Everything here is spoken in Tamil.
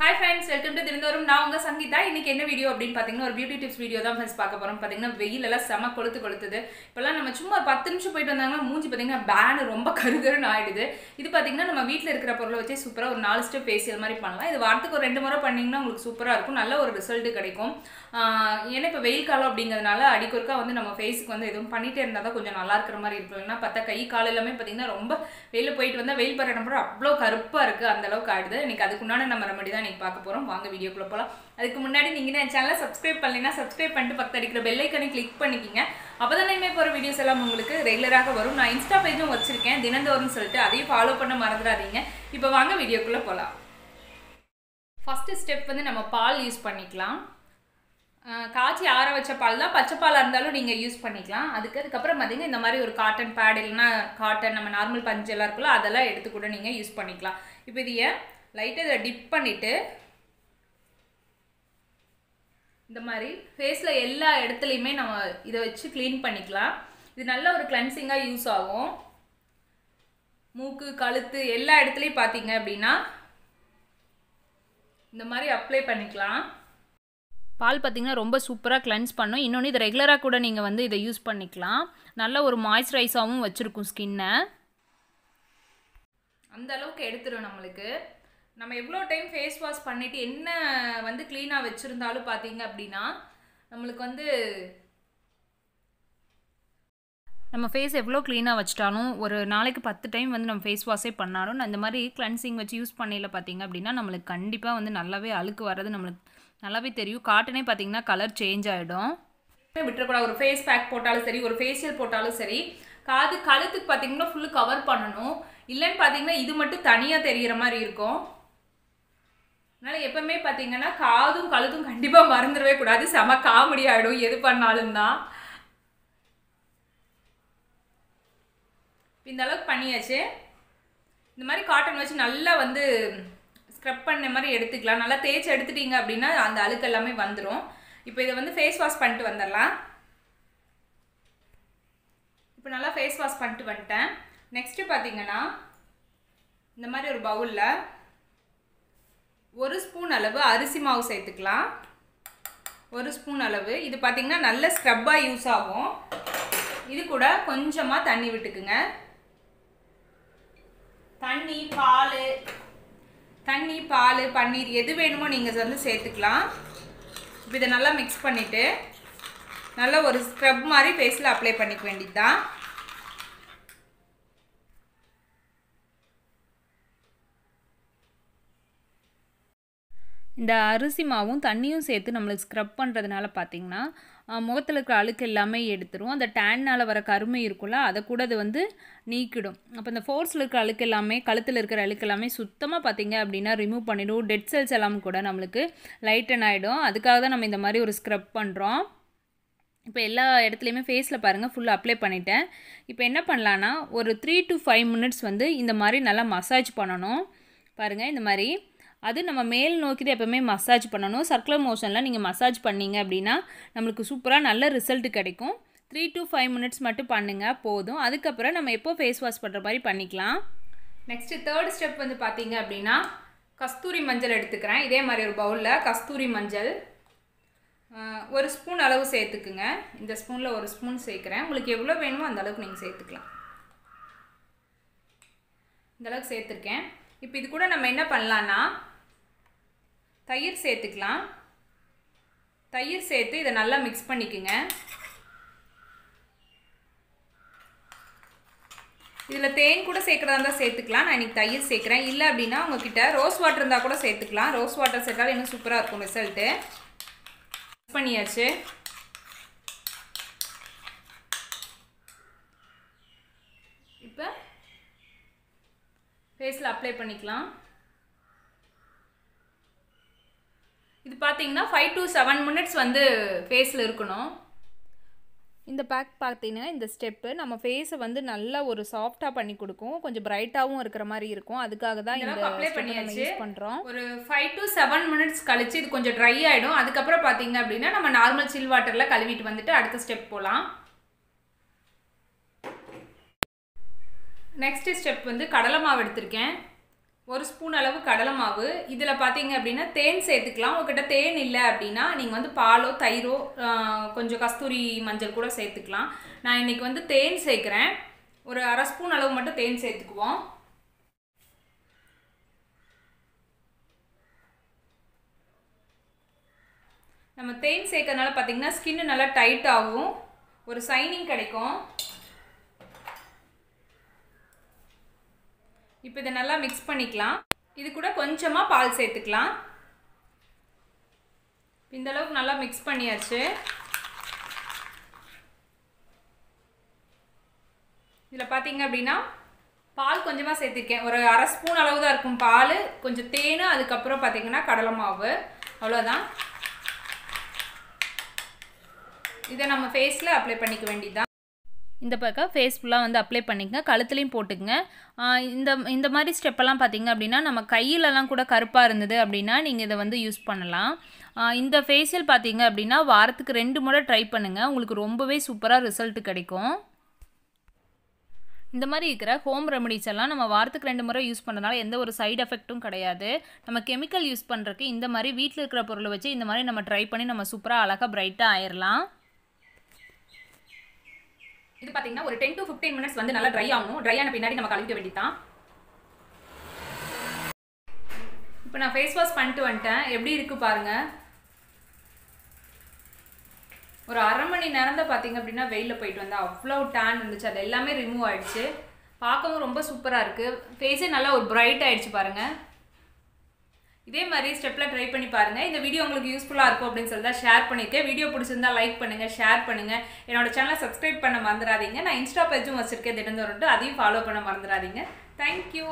ஹாய் ஃப்ரெண்ட்ஸ் வெல்கம் டு தினந்தோறும் நான் உங்கள் சங்கீதா. இன்னைக்கு என்ன வீடியோ அப்படின்னு பார்த்தீங்கன்னா ஒரு பியூட்டி டிப்ஸ் வீடியோ தான் ஃப்ரெண்ட்ஸ் பார்க்க போகிறோம் பார்த்தீங்கன்னா வெயிலெல்லாம் செம கொளுத்து கொளுத்துது. இப்போல்லாம் நம்ம சும்மா ஒரு பத்து நிமிஷம் போயிட்டு வந்தாங்கன்னா மூஞ்சி பார்த்தீங்கன்னா பேனு ரொம்ப கருகருன்னு ஆகிடுது இது பார்த்தீங்கன்னா நம்ம வீட்டில் இருக்கிற பொருளை வச்சே சூப்பராக ஒரு நாலு ஸ்டெப் ஃபேஷியல் மாதிரி பண்ணலாம். இது வாரத்துக்கு ஒரு ரெண்டு முறை பண்ணிங்கன்னா உங்களுக்கு சூப்பராக இருக்கும். நல்ல ஒரு ரிசல்ட்டு கிடைக்கும். ஏன்னா இப்போ வெயில் காலம் அப்படிங்கிறதுனால அடிக்கொருக்கா வந்து நம்ம ஃபேஸுக்கு வந்து எதுவும் பண்ணிட்டே இருந்தால் தான் கொஞ்சம் நல்லா இருக்கிற மாதிரி இருக்கும். இல்லைன்னா பார்த்தா கை கால் எல்லாமே பார்த்தீங்கன்னா ரொம்ப வெயில் போயிட்டு வந்தால் வெயில் படுற நம்பர் அவ்வளோ கருப்பாக இருக்குது அந்த அளவுக்கு ஆயிடுது. அதுக்குண்டான நம்ம ரெமடி தான். இன்னைக்கு பார்க்க போகிறோம் வாங்க வீடியோக்குள்ள போகலாம் அதுக்கு முன்னாடி நீங்கள் என் சேனலை சப்ஸ்கிரைப் பண்ணலைன்னா சப்ஸ்கிரைப் பண்ணிட்டு பக்கத்து அடிக்கிற பெல் கிளிக் பண்ணிக்கிங்க. அப்போ தான் இனிமேல் போகிற வீடியோஸ் எல்லாம் உங்களுக்கு ரெகுலராக வரும். நான் இன்ஸ்டா பேஜும் வச்சிருக்கேன். தினந்தோறும் சொல்லிட்டு அதையும் ஃபாலோ பண்ண மறந்துடாதீங்க. இப்போ வாங்க வீடியோக்குள்ளே போகலாம் ஃபஸ்ட்டு ஸ்டெப் வந்து நம்ம பால் யூஸ் பண்ணிக்கலாம். காய்ச்சி ஆற வச்ச பால் தான். பச்சை பாலாக இருந்தாலும் நீங்கள் யூஸ் பண்ணிக்கலாம். அதுக்கு அதுக்கப்புறம் பார்த்தீங்கன்னா இந்த மாதிரி ஒரு காட்டன் பேட் இல்லைன்னா காட்டன் நம்ம நார்மல் பஞ்செல்லாம் இருக்குல்ல அதெல்லாம் எடுத்து கூட நீங்கள் யூஸ் பண்ணிக்கலாம். இப்போ இதைய லைட்டாக இதை டிப் பண்ணிவிட்டு இந்த மாதிரி ஃபேஸில் எல்லா இடத்துலையுமே நம்ம இதை வச்சு க்ளீன் பண்ணிக்கலாம். இது நல்ல ஒரு கிளென்சிங்காக யூஸ் ஆகும். மூக்கு கழுத்து எல்லா இடத்துலையும் பார்த்தீங்க அப்படின்னா இந்த மாதிரி அப்ளை பண்ணிக்கலாம். பால் பார்த்திங்கன்னா ரொம்ப சூப்பராக கிளென்ஸ் பண்ணும். இன்னொன்று இது ரெகுலராக கூட நீங்கள் வந்து இதை யூஸ் பண்ணிக்கலாம். நல்ல ஒரு மாய்ஸ்சரைஸாகவும் வச்சுருக்கும் ஸ்கின்னை அந்த அளவுக்கு எடுத்துரும் நம்மளுக்கு. நம்ம எவ்வளோ டைம் ஃபேஸ் வாஷ் பண்ணிவிட்டு என்ன வந்து க்ளீனாக வச்சுருந்தாலும் பார்த்தீங்க அப்படின்னா நம்மளுக்கு வந்து நம்ம ஃபேஸ் எவ்வளோ க்ளீனாக வச்சிட்டாலும் ஒரு நாளைக்கு பத்து டைம் வந்து நம்ம ஃபேஸ் வாஷே பண்ணாலும் நான் இந்த மாதிரி கிளன்சிங் வச்சு யூஸ் பண்ணல பார்த்தீங்க அப்படின்னா நம்மளுக்கு கண்டிப்பாக வந்து நல்லாவே அழுக்கு வர்றது நம்மளுக்கு நல்லாவே தெரியும். காட்டனே பார்த்தீங்கன்னா கலர் சேஞ்ச் ஆகிடும் விட்டுறக்கூடாது. ஒரு ஃபேஸ் பேக் போட்டாலும் சரி ஒரு ஃபேஷியல் போட்டாலும் சரி காது கழுத்துக்கு பார்த்தீங்கன்னா ஃபுல்லு கவர் பண்ணணும். இல்லைன்னு பார்த்தீங்கன்னா இது மட்டும் தனியாக தெரிகிற மாதிரி இருக்கும். அதனால் எப்போவுமே பார்த்தீங்கன்னா காதும் கழுத்தும் கண்டிப்பாக மறந்துடவே கூடாது. செம காமெடி ஆகிடும் எது பண்ணாலும் தான் இந்த அளவுக்கு பண்ணியாச்சு. இந்த மாதிரி காட்டன் வச்சு நல்லா வந்து ஸ்க்ரப் பண்ண மாதிரி எடுத்துக்கலாம். நல்லா தேய்ச்சி எடுத்துட்டீங்க அப்படின்னா அந்த அழுக்கு எல்லாமே வந்துடும் இப்போ இதை வந்து ஃபேஸ் வாஷ் பண்ணிட்டு வந்துடலாம். இப்போ நல்லா ஃபேஸ் வாஷ் பண்ணிட்டு வந்துட்டேன். நெக்ஸ்ட்டு பார்த்தீங்கன்னா இந்த மாதிரி ஒரு பவுலில் ஒரு ஸ்பூன் அளவு அரிசி மாவு சேர்த்துக்கலாம். ஒரு ஸ்பூன் அளவு. இது பார்த்திங்கன்னா நல்ல ஸ்க்ரப்பாக யூஸ் ஆகும். இது கூட கொஞ்சமாக தண்ணி விட்டுக்குங்க. தண்ணி பால். தண்ணி பால் பன்னீர் எது வேணுமோ நீங்கள் வந்து சேர்த்துக்கலாம். இப்போ இதை நல்லா மிக்ஸ் பண்ணிவிட்டு நல்லா ஒரு ஸ்க்ரப் மாதிரி ஃபேஸில் அப்ளை பண்ணிக்க வேண்டியது தான் இந்த அரிசி மாவும் தண்ணியும் சேர்த்து நம்மளுக்கு ஸ்க்ரப் பண்ணுறதுனால பார்த்திங்கன்னா முகத்தில் இருக்கிற அழுக்கு எல்லாமே எடுத்துரும். அந்த டேன்னால் வர கருமை இருக்கும்ல அதை கூட அது வந்து நீக்கிடும். அப்போ இந்த ஃபோர்ஸில் இருக்கிற அழுக்கு எல்லாமே கழுத்தில் இருக்கிற அழுக்கு எல்லாமே சுத்தமாக பார்த்திங்க அப்படின்னா ரிமூவ் பண்ணிவிடும் டெட் செல்ஸ் எல்லாம் கூட நம்மளுக்கு லைட்டன் ஆகிடும் அதுக்காக தான் நம்ம இந்த மாதிரி ஒரு ஸ்க்ரப் பண்ணுறோம் இப்போ எல்லா இடத்துலையுமே ஃபேஸில் பாருங்கள் ஃபுல்லாக அப்ளை பண்ணிட்டேன். இப்போ என்ன பண்ணலான்னா ஒரு த்ரீ டு ஃபைவ் மினிட்ஸ் வந்து இந்த மாதிரி நல்லா மசாஜ் பண்ணணும். பாருங்கள் இந்த மாதிரி அது நம்ம மேல் நோக்கி தான் எப்போவுமே மசாஜ் பண்ணணும். சர்க்குலர் மோஷனில் நீங்கள் மசாஜ் பண்ணீங்க அப்படின்னா நம்மளுக்கு சூப்பராக நல்ல ரிசல்ட் கிடைக்கும். த்ரீ டு ஃபைவ் மினிட்ஸ் மட்டும் பண்ணுங்கள் போதும். அதுக்கப்புறம் நம்ம எப்போ ஃபேஸ் வாஷ் பண்ணுற மாதிரி பண்ணிக்கலாம். நெக்ஸ்ட்டு தேர்ட் ஸ்டெப் வந்து பார்த்தீங்க அப்படின்னா கஸ்தூரி மஞ்சள் எடுத்துக்கிறேன். இதே மாதிரி ஒரு பவுலில் கஸ்தூரி மஞ்சள். ஒரு ஸ்பூன் அளவு சேர்த்துக்குங்க. இந்த ஸ்பூனில் ஒரு ஸ்பூன் சேர்க்குறேன். உங்களுக்கு எவ்வளோ வேணுமோ அந்த அளவுக்கு நீங்கள் சேர்த்துக்கலாம். இந்தளவுக்கு சேர்த்துருக்கேன். இப்போ இது கூட நம்ம என்ன பண்ணலான்னா தயிர் சேர்த்துக்கலாம். தயிர் சேர்த்து இதை நல்லா மிக்ஸ் பண்ணிக்கோங்க. இதில் தேன் கூட சேர்க்குறதா இருந்தால் சேர்த்துக்கலாம். நான் இன்றைக்கி தயிர் சேர்க்குறேன். இல்லை அப்படின்னா உங்ககிட்ட ரோஸ் வாட்டர் இருந்தால் கூட சேர்த்துக்கலாம். ரோஸ் வாட்டர் சேர்த்தாலும் இன்னும் சூப்பராக இருக்கும் ரிசல்ட்டு மிக்ஸ் பண்ணியாச்சு இப்போ ஃபேஸில் அப்ளை பண்ணிக்கலாம். இது பார்த்தீங்கன்னா ஃபைவ் டு செவன் மினிட்ஸ் வந்து ஃபேஸில் இருக்கணும். இந்த பேக் பார்த்தீங்கன்னா இந்த ஸ்டெப்பு நம்ம ஃபேஸை வந்து நல்லா ஒரு சாஃப்டாக பண்ணி கொடுக்கும். கொஞ்சம் பிரைட்டாகவும் இருக்கிற மாதிரி இருக்கும். அதுக்காக தான் இந்த அப்ளை பண்ணியாச்சு. பண்ணுறோம் ஒரு ஃபைவ் டு செவன் மினிட்ஸ் கழிச்சு இது கொஞ்சம் ட்ரை ஆகிடும் அதுக்கப்புறம் பார்த்தீங்க அப்படின்னா நம்ம நார்மல் சில் வாட்டரில் கழுவிட்டு வந்துட்டு அடுத்த ஸ்டெப் போகலாம் நெக்ஸ்ட்டு ஸ்டெப் வந்து கடலை மாவு எடுத்திருக்கேன். ஒரு ஸ்பூன் அளவு கடலை மாவு. இதில் பார்த்தீங்க அப்படின்னா தேன் சேர்த்துக்கலாம். உங்ககிட்ட தேன் இல்லை அப்படின்னா நீங்கள் வந்து பாலோ தயிரோ கொஞ்சம் கஸ்தூரி மஞ்சள் கூட சேர்த்துக்கலாம். நான் இன்றைக்கி வந்து தேன் சேர்க்குறேன். ஒரு அரை ஸ்பூன் அளவு மட்டும் தேன் சேர்த்துக்குவோம். நம்ம தேன் சேர்க்கறதுனால பார்த்தீங்கன்னா ஸ்கின் நல்லா டைட் ஆகும். ஒரு சைனிங் கிடைக்கும். இப்போ இதை நல்லா மிக்ஸ் பண்ணிக்கலாம். இது கூட கொஞ்சமாக பால் சேர்த்துக்கலாம். இந்த அளவுக்கு நல்லா மிக்ஸ் பண்ணியாச்சு. இதில் பார்த்தீங்க அப்படின்னா பால் கொஞ்சமாக சேர்த்துருக்கேன். ஒரு அரை ஸ்பூன் அளவு தான் இருக்கும் பால். கொஞ்சம் தேன் அதுக்கப்புறம் பார்த்திங்கன்னா கடலை மாவு. அவ்வளோதான் இதை நம்ம ஃபேஸில் அப்ளை பண்ணிக்க வேண்டியதுதான். இந்த பக்கம் ஃபேஸ் ஃபுல்லாக வந்து அப்ளை பண்ணிக்கங்க. கழுத்துலையும் போட்டுக்கங்க. இந்த இந்த மாதிரி ஸ்டெப்பெல்லாம் பார்த்தீங்க அப்படின்னா நம்ம கையிலலாம் கூட கருப்பாக இருந்தது அப்படின்னா நீங்கள் இதை வந்து யூஸ் பண்ணலாம். இந்த ஃபேஷியல் பார்த்தீங்க அப்படின்னா வாரத்துக்கு ரெண்டு முறை ட்ரை பண்ணுங்கள் உங்களுக்கு ரொம்பவே சூப்பராக ரிசல்ட் கிடைக்கும். இந்த மாதிரி இருக்கிற ஹோம் ரெமடிஸ் எல்லாம் நம்ம வாரத்துக்கு ரெண்டு முறை யூஸ் பண்ணுறதுனால எந்த ஒரு சைடு எஃபெக்ட்டும் கிடையாது. நம்ம கெமிக்கல் யூஸ் பண்ணுறதுக்கு இந்த மாதிரி வீட்டில் இருக்கிற பொருளை வச்சு இந்த மாதிரி நம்ம ட்ரை பண்ணி நம்ம சூப்பராக அழகாக பிரைட்டாக ஆயிடலாம் இது பார்த்தீங்கன்னா ஒரு டென் டு ஃபிஃப்டீன் மினிட்ஸ் வந்து நல்லா ட்ரை ஆகணும். ட்ரை ஆன பின்னாடி நம்ம கழுவிக்க வேண்டியதான் இப்போ நான் ஃபேஸ் வாஷ் பண்ணிட்டு வந்துட்டேன். எப்படி இருக்கு பாருங்க. ஒரு அரை மணி நேரம் தான் பார்த்தீங்க அப்படின்னா வெயிலில் போயிட்டு வந்தேன். அவ்வளோ டேன் இருந்துச்சு. அது எல்லாமே ரிமூவ் ஆகிடுச்சு பார்க்கவும் ரொம்ப சூப்பராக இருக்குது ஃபேஸே நல்லா ஒரு பிரைட் ஆகிடுச்சு பாருங்கள் இதே மாதிரி ஸ்டெப்பில் ட்ரை பண்ணி பாருங்கள் இந்த வீடியோ உங்களுக்கு யூஸ்ஃபுல்லாக இருக்கும் அப்படின்னு சொல்லி தான் ஷேர் பண்ணியிருக்கேன். வீடியோ பிடிச்சிருந்தா லைக் பண்ணுங்கள் ஷேர் பண்ணுங்கள் என்னோட சேனலை சப்ஸ்கிரைப் பண்ண மறந்துடாதீங்க நான் இன்ஸ்டா பேஜும் வச்சுருக்கேன். தினந்தோறும் அதையும் ஃபாலோ பண்ண மறந்துடாதீங்க தேங்க்யூ